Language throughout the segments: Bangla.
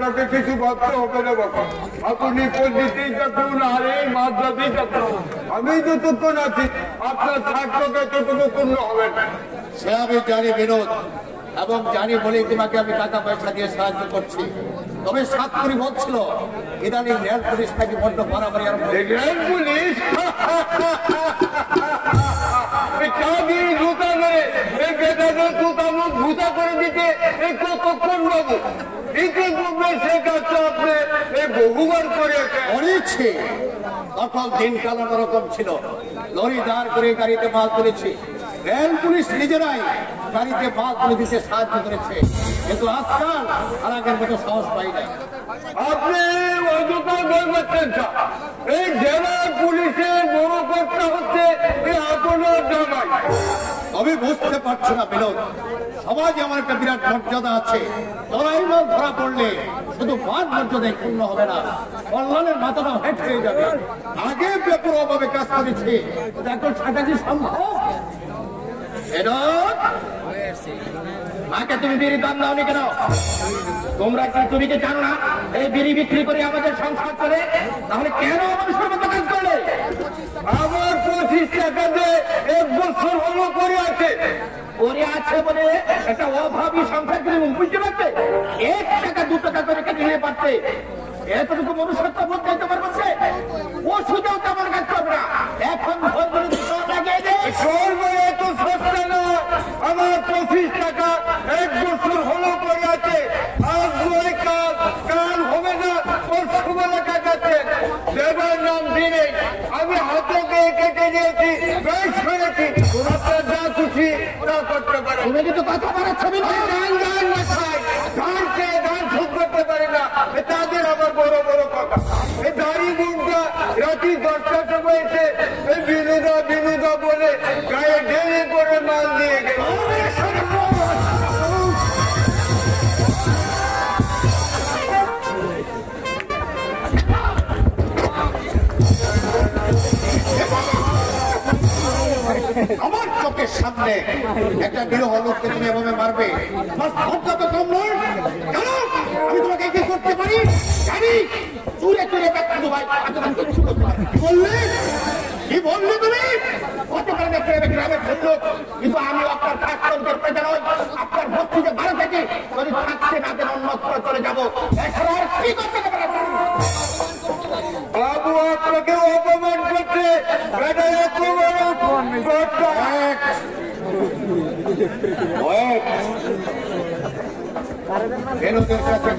আপনাকে কিছু ভাবতে হবে না বাবা। আপনি পন্ডিতেই থাকুন আর এই মাদ্রাতেই থাকুন আমি যতক্ষণ আছি আপনার স্বার্থকে ততটুকু পূর্ণ হবে না। সে আমি জানি বিনোদ এবং জানি বলেই তোমাকে আমি টাকা পয়সা দিয়ে সাহায্য করছি। তবে সাতপুরি বলছিল ইদানিং রেল পুলিশ নাকি বড্ড মারামারি হয়েছে। পুলিশ? জুতা করে দিতে কতক্ষণ বাবু বহুবার করেছেন করেছে তখন দিন অন্যরকম ছিল। লরি দাঁড় করে গাড়িতে মাল তুলেছি রেল পুলিশ নিজেরাই গাড়িতে মাল তুলে দিতে সাহায্য করেছে। কিন্তু সাহস পাই না। আপনি অযথা এই জেলা পুলিশের বড় কর্তা হচ্ছে তবে বুঝতে পারছি না বিনোদ সবাই আমার একটা বিরাট মর্যাদা আছে। লড়াই ধরা পড়লে শুধু মান মর্যাদায় পূর্ণ হবে না কল্যাণের মাথাটা হেট হয়ে যাবে। আগে বেপরোয়াভাবে কাজ করেছে এখন ছাটা কি সম্ভব। বিনোদ, মাকে তুমি বিড়ি দাম দাওনি কেন? তোমরা কি তুমি কি জানো না? এই বিড়ি বিক্রি করে আমাদের সংসার চলে? তাহলে কেন মানুষের মতো কাজ করলে? আমার পঁচিশ টাকা দিয়ে এক বছর হলো করে আছে। করে আছে বলে একটা অভাবী সংসার তুমি বুঝতে পারতে? এক টাকা দু টাকা করে কেটে নিয়ে পারতে। এতটুকু মনুষ্যত্ব বোধ দিতে পারবে ও সুযোগ তেমন কাজ করবে না এখন ভোট করে লাগিয়ে দে। এত সস্তা না আমার পঁচিশ টাকা এক বছর হলো করে আছে। আজ কাল হবে না কাটাচ্ছে দেবার নাম দিনে আমি হাতে দিয়ে কেটে দিয়েছি বেশ করেছি। আপনার যা খুশি তা করতে পারেন তুমি কিন্তু কথা বলার ছবি না গান গান না খাই গান খেয়ে গান শোধ করতে পারে না তাদের আবার বড় বড় কথা। এই দাড়ি মুখটা রাত্রি দশটার সময় এসে এই সামনে একটা বিরহ লোককে তুমি এভাবে মারবে। তো কম নয়। আমি তোমাকে কি করতে পারি? জানি চুরে চুরে ব্যক্তি ভাই করতে পারি বললে? কি বললে তুমি? কত কারণে প্রেমে গ্রামে কিন্তু আমি আপনার কাজকর্মের পেতে নয় আপনার ভর্তি ভালো থেকে যদি থাকতে না দেন অন্যত্র চলে যাব। এছাড়া আর কি করতে পারে বাবু আপনাকে অপমান করছে।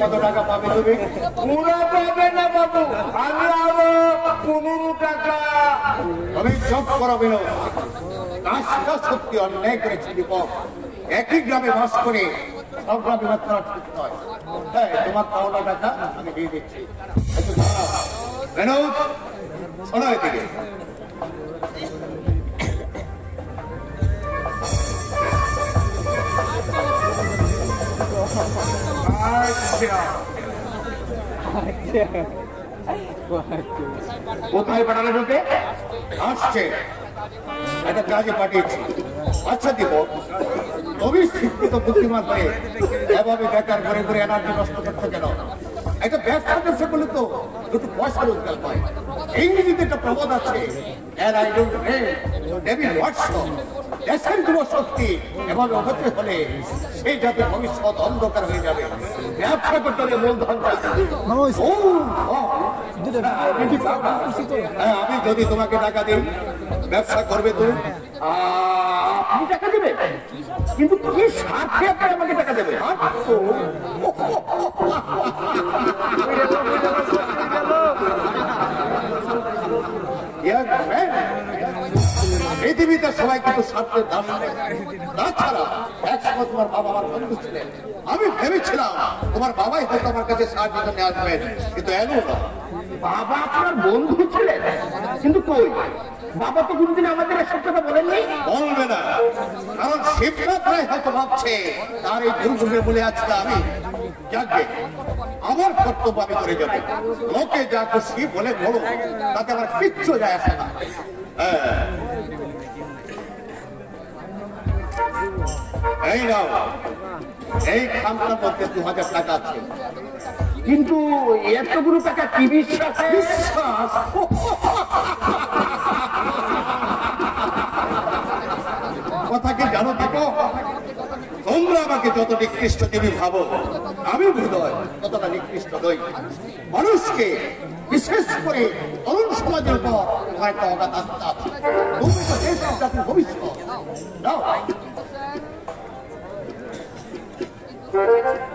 কত টাকা পাবে তুমি? পুরো পাবে না সত্যি অন্যায় করেছে দীপক একই গ্রামে বাস করে সব গ্রামে বাস করা ঠিক নয়। হ্যাঁ তোমার পাওনা টাকা আমি দিয়ে দিচ্ছি। শোনো এদিকে। আচ্ছা কোথায় পাঠানো বলতে? আসছে। একটা কাজে পাঠিয়েছি। আচ্ছা দিব। তুমি শিক্ষিত বুদ্ধিমান হয়ে এভাবে বেকার ঘুরে ঘুরে এনার্জি নষ্ট করতে কেন? একটা ব্যবসা করছে বলে তো। একটু পয়সা রোজগার পায় ইংরেজিতে একটা প্রবাদ আছে David দেশের যুব শক্তি এভাবে হতে হলে সেই যাতে ভবিষ্যৎ অন্ধকার হয়ে যাবে। ব্যবসা করতে হলে মূলধন হ্যাঁ, আমি যদি তোমাকে টাকা দিই ব্যবসা করবে তুমি আহ, টাকা কিন্তু কি স্বার্থে আপনি আমাকে টাকা দেবে? পৃথিবীতে সবাই কিন্তু স্বার্থের দাম। তাছাড়া তোমার বাবা আমার বন্ধু ছিলেন। আমি ভেবেছিলাম তোমার বাবাই হয়তো আমার কাছে সাহায্য জন্য আসবেন, কিন্তু এলো না। বাবা আপনার বন্ধু ছিলেন? কিন্তু কই? বাবা তো কোনদিন আমাদের এসব কথা বলেননি? বলবে না। কারণ শিবনাথ রায় হয়তো ভাবছে তার এই দুর্ভোগে বলে আজকে আমি যাকে আমার কর্তব্য আমি করে যাব। লোকে যা খুশি বলে বলো তাতে আমার কিচ্ছু যায় আসে না। হ্যাঁ। এই নাও এই খামটার মধ্যে দু হাজার টাকা আছে। কিন্তু এতগুলো টাকা কি বিশ্বাসে? বিশ্বাস? কথা কি জানো তোমরা আমাকে যত নিকৃষ্ট ভাবো, আমি ততটা নিকৃষ্ট নই। মানুষকে বিশেষ করে তরুণ সমাজের উপর আস্থা। তুমি তো জাতির ভবিষ্যৎ।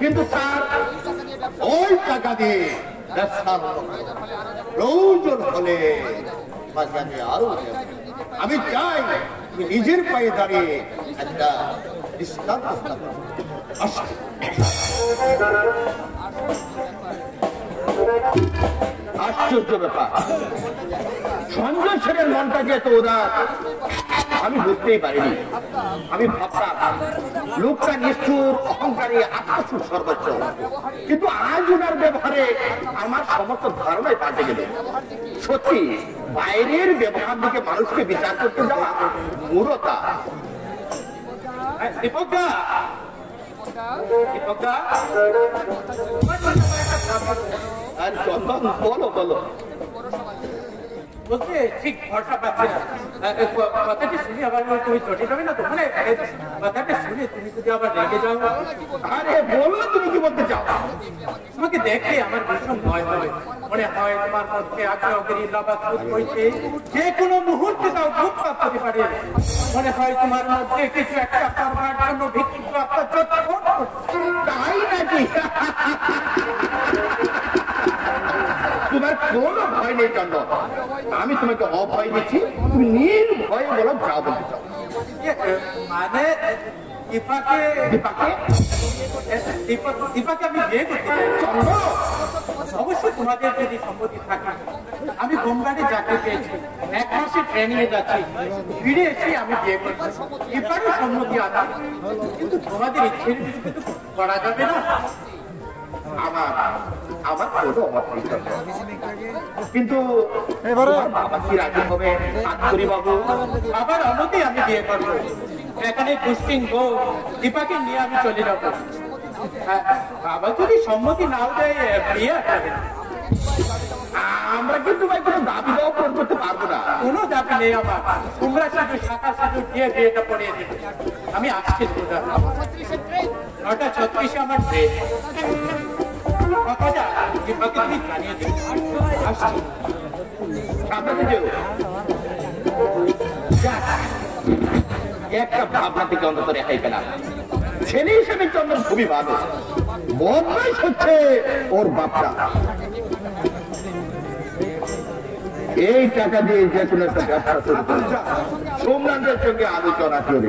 কিন্তু স্যার, ওই টাকা দিয়ে ব্যবসা প্রয়োজন হলে আমি চাই নিজের পায়ে দাঁড়িয়ে একটা। আশ্চর্য ব্যাপার। সঞ্জয় সেনের মনটাকে তো উদার। আমি বুঝতেই পারিনি। আমি ভাবতাম, লোকটা নিষ্ঠুর, অহংকারী আত্মসুর সর্বোচ্চ। কিন্তু আজ ওনার ব্যবহারে আমার সমস্ত ধারণাই পাল্টে গেল। সত্যি, বাইরের ব্যবহার দিকে মানুষকে বিচার করতে যাওয়া মূরতা। দীপকদা! দীপকদা! আর চন্দন, বলো বলো। বলতে ঠিক ভরসা পাচ্ছি না কথাটি আবার তুমি চটে যাবে না তো? মানে কথাটা শুনে তুমি যদি আবার রেগে যাও, আরে বলো তুমি কি বলতে চাও? তোমাকে দেখে আমার ভীষণ ভয় হয়। মনে হয় তোমার মধ্যে লাভাত হয়েছে যে কোনো মুহূর্তে তাও উৎপাত হতে পারে। মনে হয় তোমার মধ্যে কিছু একটা করবার জন্য ভিত্তি তাই নাকি? তোমার কোনো ভয় নেই চন্দন আমি তোমাকে অভয় দিচ্ছি তুমি নির্ভয়ে বলো যা বলতে চাও। মানে দীপাকে দীপাকে? দীপাকে আমি বিয়ে করতে চাই। চন্দন অবশ্যই তোমাদের যদি সম্মতি থাকে আমি হোমগার্ডে চাকরি পেয়েছি। এক মাসে ট্রেনিং এ যাচ্ছি। ফিরে এসে আমি বিয়ে করব। এবারও সম্মতি আছে। কিন্তু তোমাদের বিরুদ্ধে করা যাবে না। আমার আমার কোনো কিন্তু তোমার বাবা কি রাজি হবে আত্মরি বাবু আবার অমতে আমি বিয়ে করব। এখানে গো দীপাকে নিয়ে আমি চলে যাব। হ্যাঁ, বাবা যদি সম্মতি নাও দেয় বিয়ে আমরা কিন্তু ভাই কোনো দাবি দাওয়া পূরণ করতে পারব না। কোনো দাবি নেই আমার। তোমরা শুধু শাখা শুধু দিয়ে বিয়েটা পড়িয়ে দেবে। আমি আসছি নটা ছত্রিশে আমার ট্রেন একটা ভাবনা থেকে অন্তত রেহাই পেলাম ছেলে হিসেবে চন্দন খুবই ভালো বদমাইশ হচ্ছে ওর বাপটা এই টাকা দিয়ে যে কোনো একটা ব্যবসা শুরু করবে সোমনাথের সঙ্গে আলোচনা করে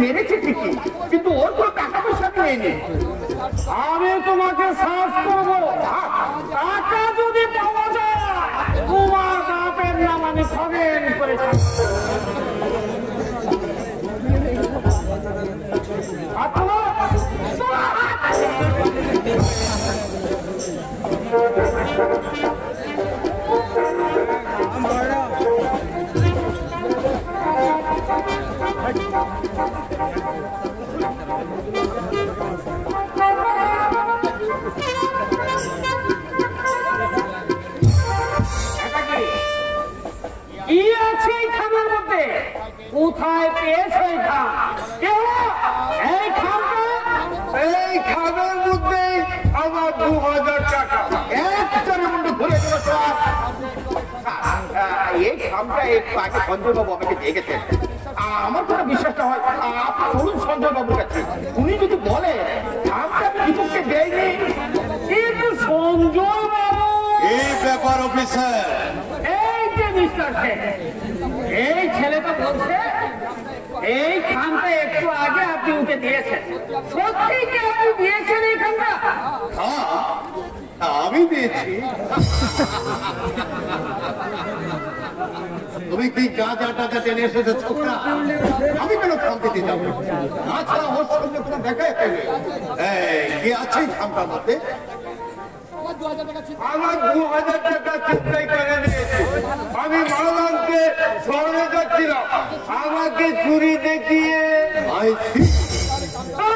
মেরেছে ঠিকই, কিন্তু ওর টাকা পয়সা আমি তোমাকে সার্চ করব। টাকা যদি পাওয়া যায়, তোমার বাপের নাম আমি খবেন করে কি আছে খামের মধ্যে কোথায় পেয়েছ এই খাম এই খামটা এই দু হাজার টাকা। একজনের মুন্ডু ঘুরে গেল স্যার। স্যার, আহ, এই আগে সঞ্জয় আমাকে দিয়ে আমার কোনো বিশ্বাসটা হয় বলুন সঞ্জয় কাছে। উনি যদি বলে আমরা দীপককে দেয়নি কিন্তু সঞ্জয় বাবু এই ব্যাপার অফিসার। এই যে মিস্টার এই ছেলেটা বলছে এই খানটা একটু আগে আপনি উঠে দিয়েছেন। সত্যি কি আপনি দিয়েছেন এই খানটা হ্যাঁ আমি দিয়েছি। তুমি কি যা যা টাকা টেনে এসেছ, ছোকরা? আমি কেন খাম দিতে যাব? তাছাড়া ওর সঙ্গে কোনো পেলে কি আছে খামটার মধ্যে? আমার দু হাজার টাকা চিন্তাই করে নিয়েছে। আমি মালামকে শহরে যাচ্ছিলাম আমাকে চুরি দেখিয়ে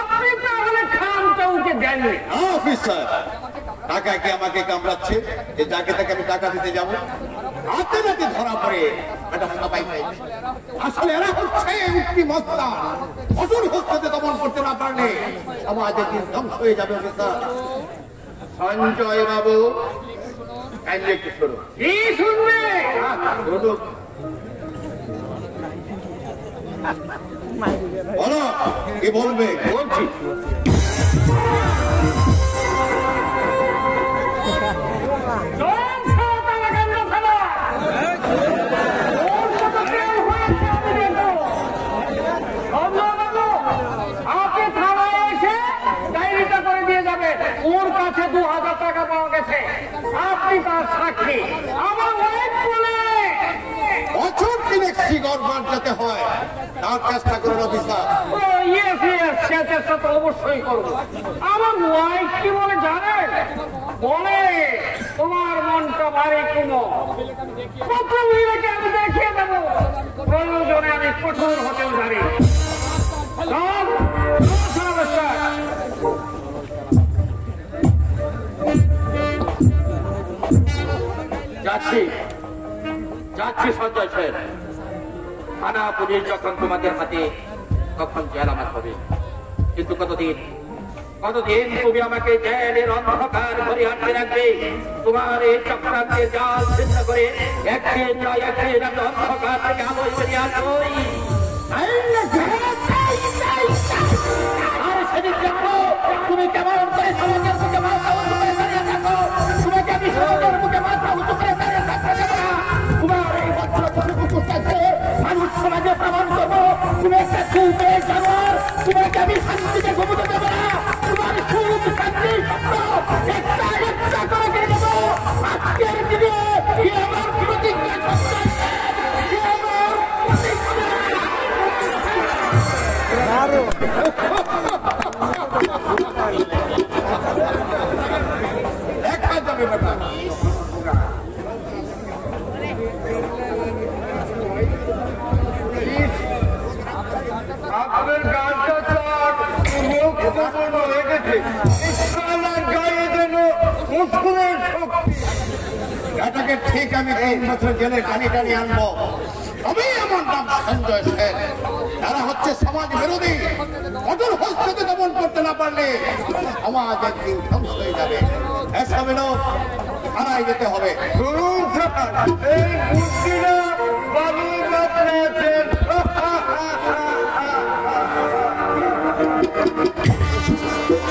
আপনি তাহলে খানটা উঠে দেননি। অফিসার। টাকা কি আমাকে কামড়াচ্ছে? যে যাকে তাকে আমি টাকা দিতে যাব? হাতে নাতে ধরা পড়ে। সবাই আসলে এরা হচ্ছে উক্তি মস্তা অটুর হস্তে দমন করতে না পারলে সমাজের দিন ধ্বংস হয়ে যাবে অফিসার? সঞ্জয় বাবু কাইন্ডলি একটু শুনুন কি শুনবে? শুনুন বলো কি বলবে? বলছি। তিনেক সিগর হয় তার চেষ্টা করুন অফিসার। ও ইয়েস ইয়েস সে চেষ্টা তো অবশ্যই করব। আমার ওয়াইফ কি বলে জানেন বলে তোমার মনটা ভারী কুমো। পত্র মহিলাকে আমি দেখিয়ে দেবো? প্রয়োজনে আমি কঠোর চল, নমস্কার। যাচ্ছি। যাচ্ছি সঞ্জয় সেন। থানা পুলিশ যখন তোমাদের হাতে, তখন জেল আমার হবে। কিন্তু কতদিন? কতদিন তুমি আমাকে জেলের অন্ধকার করে আটকে রাখবে? তোমার এই চক্রান্তের জাল ছিন্ন করে একদিন নয় একদিন আমি অন্ধকার থেকে আলোয় বেরিয়ে আসবই। তুমি একটা তোমাকে আমি শান্তিতে ঘুমোতে দেবো না। তোমার সুখ শান্তি একটা একটা করে কেড়ে দেবো। আজকের দিনে আমার প্রতিজ্ঞা সত্য এ আমার যাবে ব্যাপার। মুসকুলের এটাকে ঠিক আমি তিন বছর জেলে টানি টানি আনব। তবেই আমার নাম সঞ্জয় সেন, তারা হচ্ছে সমাজ বিরোধী। কঠোর হস্তকে দমন করতে না পারলে সমাজ একদিন ধ্বংস হয়ে যাবে। এসব লোক থানায় যেতে হবে। এই বুদ্ধিরা বালুর মাত্রা